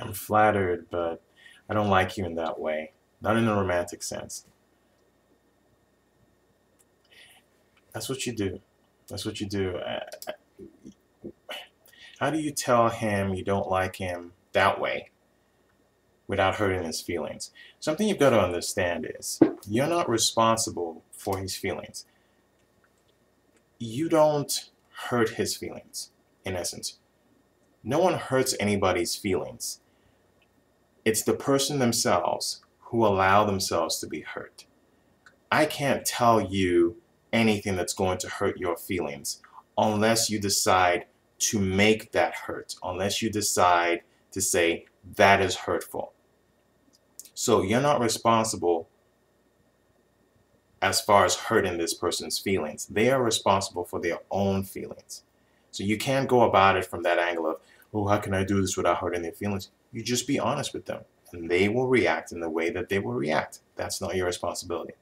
I'm flattered, but I don't like you in that way. Not in a romantic sense. That's what you do. That's what you do. How do you tell him you don't like him that way without hurting his feelings? Something you've got to understand is you're not responsible for his feelings. You don't hurt his feelings, in essence. No one hurts anybody's feelings. It's the person themselves who allow themselves to be hurt. I can't tell you anything that's going to hurt your feelings unless you decide to make that hurt, unless you decide to say that is hurtful. So you're not responsible as far as hurting this person's feelings. They are responsible for their own feelings. So you can't go about it from that angle of, oh, how can I do this without hurting their feelings? You just be honest with them and they will react in the way that they will react. That's not your responsibility.